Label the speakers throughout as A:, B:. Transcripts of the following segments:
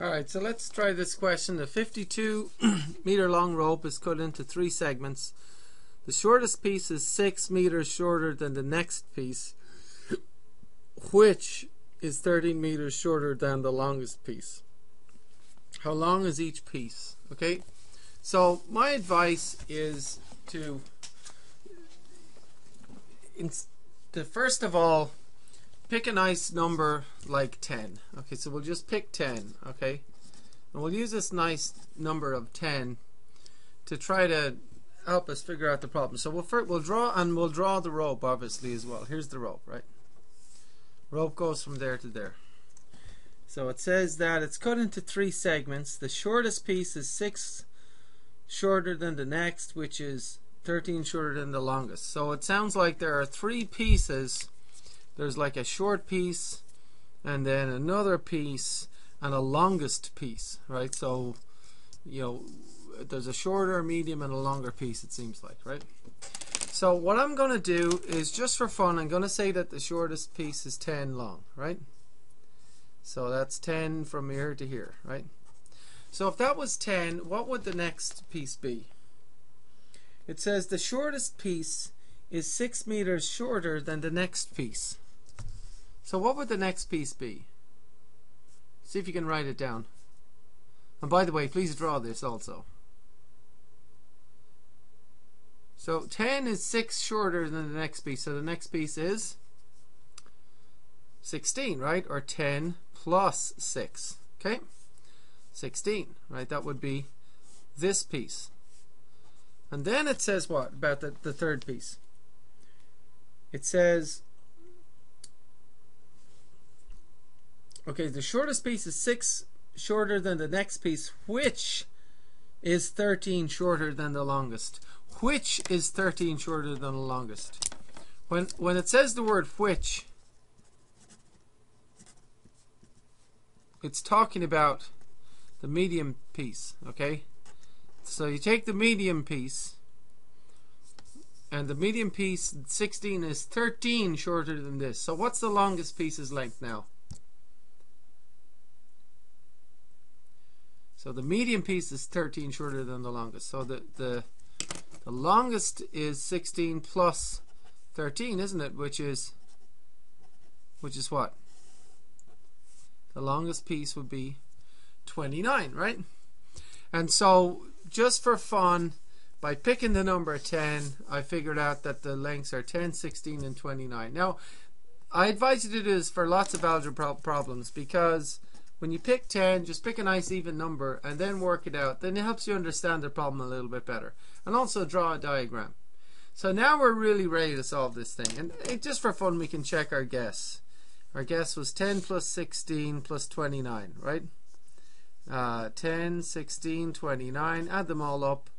A: Alright, so let's try this question. The 52 meter long rope is cut into three segments. The shortest piece is 6 meters shorter than the next piece, which is 13 meters shorter than the longest piece. How long is each piece? Okay, so my advice is to, to first of all, pick a nice number like 10. Okay, so we'll just pick 10, okay? And we'll use this nice number of 10 to try to help us figure out the problem. So we'll first, we'll draw and we'll draw the rope obviously as well. Here's the rope, right? Rope goes from there to there. So it says that it's cut into three segments. The shortest piece is 6 shorter than the next, which is 13 shorter than the longest. So it sounds like there are three pieces there's like a short piece and then another piece and a longest piece, right? So, you know, there's a shorter, medium, and a longer piece, it seems like, right? So what I'm to do is just for fun, I'm to say that the shortest piece is 10 long, right? So that's 10 from here to here, right? So if that was 10, what would the next piece be? It says the shortest piece is 6 meters shorter than the next piece. So what would the next piece be? See if you can write it down. And by the way, please draw this also. So 10 is 6 shorter than the next piece. So the next piece is 16, right? Or 10 plus 6. Okay? 16, right? That would be this piece. And then it says what about the, the third piece? It says Okay, the shortest piece is 6 shorter than the next piece, which is 13 shorter than the longest. Which is 13 shorter than the longest. When, when it says the word which, it's talking about the medium piece, okay? So you take the medium piece, and the medium piece, 16, is 13 shorter than this. So what's the longest piece's length now? So the medium piece is 13 shorter than the longest. So the, the, the longest is 16 plus 13, isn't it? Which is, which is what? The longest piece would be 29, right? And so just for fun, by picking the number 10, I figured out that the lengths are 10, 16, and 29. Now, I advise you to do this for lots of algebra problems because when you pick 10, just pick a nice even number and then work it out. Then it helps you understand the problem a little bit better. And also draw a diagram. So now we're really ready to solve this thing. And it, just for fun, we can check our guess. Our guess was 10 plus 16 plus 29, right? Uh, 10, 16, 29. Add them all up.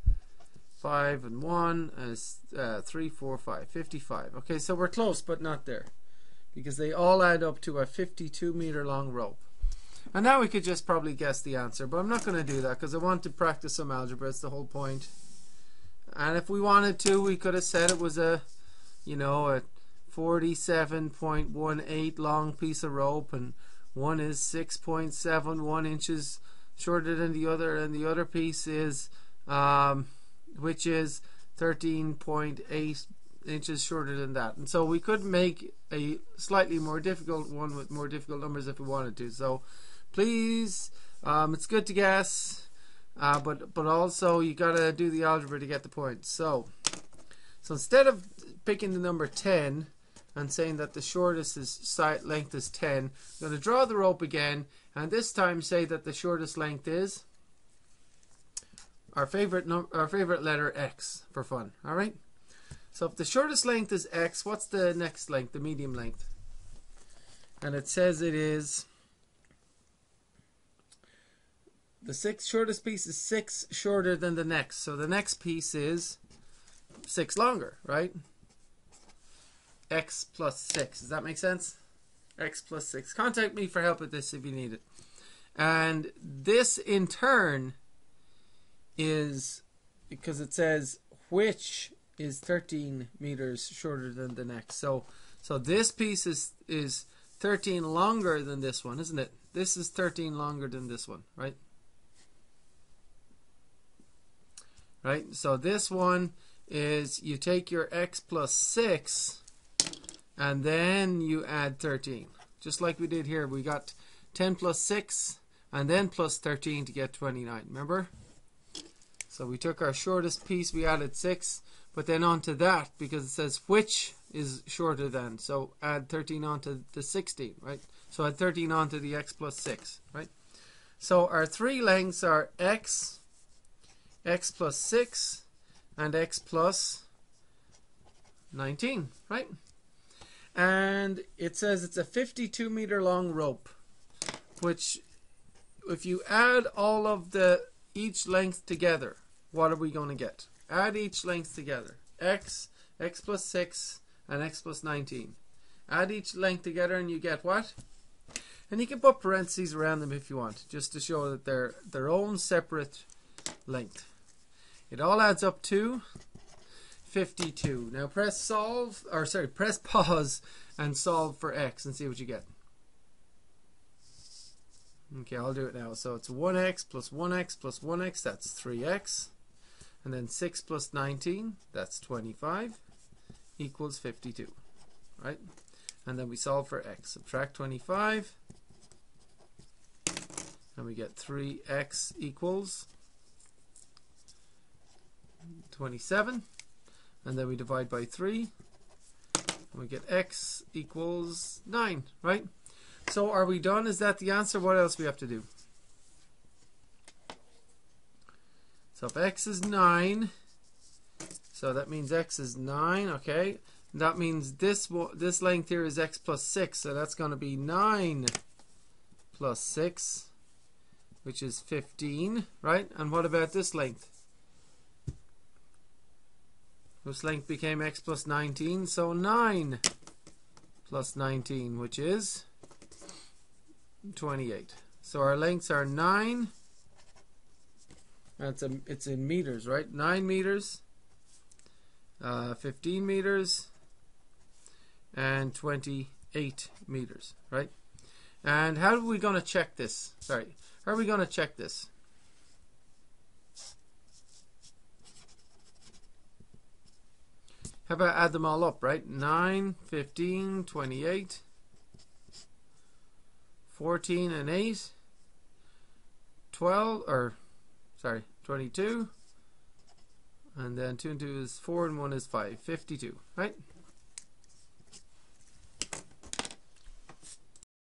A: 5 and 1 is uh, 3, 4, 5. 55. Okay, so we're close, but not there. Because they all add up to a 52 meter long rope. And now we could just probably guess the answer, but I'm not going to do that because I want to practice some algebra. It's the whole point. And if we wanted to, we could have said it was a, you know, a 47.18 long piece of rope, and one is 6.71 inches shorter than the other, and the other piece is, um, which is 13.8 inches shorter than that. And so we could make a slightly more difficult one with more difficult numbers if we wanted to. So please. Um, it's good to guess, uh, but but also you gotta do the algebra to get the points. So so instead of picking the number 10 and saying that the shortest is side length is 10, I'm going to draw the rope again, and this time say that the shortest length is our favorite our favorite letter X for fun. All right. So if the shortest length is X, what's the next length, the medium length? And it says it is the sixth shortest piece is six shorter than the next. So the next piece is six longer, right? X plus six. Does that make sense? X plus six. Contact me for help with this if you need it. And this in turn is because it says which is 13 meters shorter than the next. So so this piece is is 13 longer than this one, isn't it? this is 13 longer than this one, right? Right, so this one is you take your x plus 6 and then you add 13. Just like we did here, we got 10 plus 6 and then plus 13 to get 29. Remember? So we took our shortest piece, we added 6, but then onto that, because it says which is shorter than, so add 13 onto the 16, right? So add 13 onto the x plus 6, right? So our three lengths are x, x plus 6, and x plus 19, right? And it says it's a 52 meter long rope, which if you add all of the each length together, what are we going to get? Add each length together. x, x plus 6, and x plus 19. Add each length together and you get what? And you can put parentheses around them if you want, just to show that they're their own separate length. It all adds up to 52. Now press solve, or sorry, press pause and solve for x and see what you get. Okay, I'll do it now. So it's 1x plus 1x plus 1x, that's 3x. And then 6 plus 19, that's 25, equals 52. Right? And then we solve for x. Subtract 25, and we get 3x equals 27. And then we divide by 3, and we get x equals 9, right? So are we done? Is that the answer? What else we have to do? So if x is 9, so that means x is 9, okay? That means this this length here is x plus 6, so that's going to be 9 plus 6, which is 15, right? And what about this length? This length became x plus 19, so 9 plus 19, which is 28. So our lengths are 9 that's a, it's in meters, right? 9 meters, uh, 15 meters, and 28 meters, right? And how are we going to check this? Sorry, how are we going to check this? How about add them all up, right? 9, 15, 28, 14, and 8, 12, or sorry, 22. And then 2 and 2 is 4 and 1 is 5. 52, right?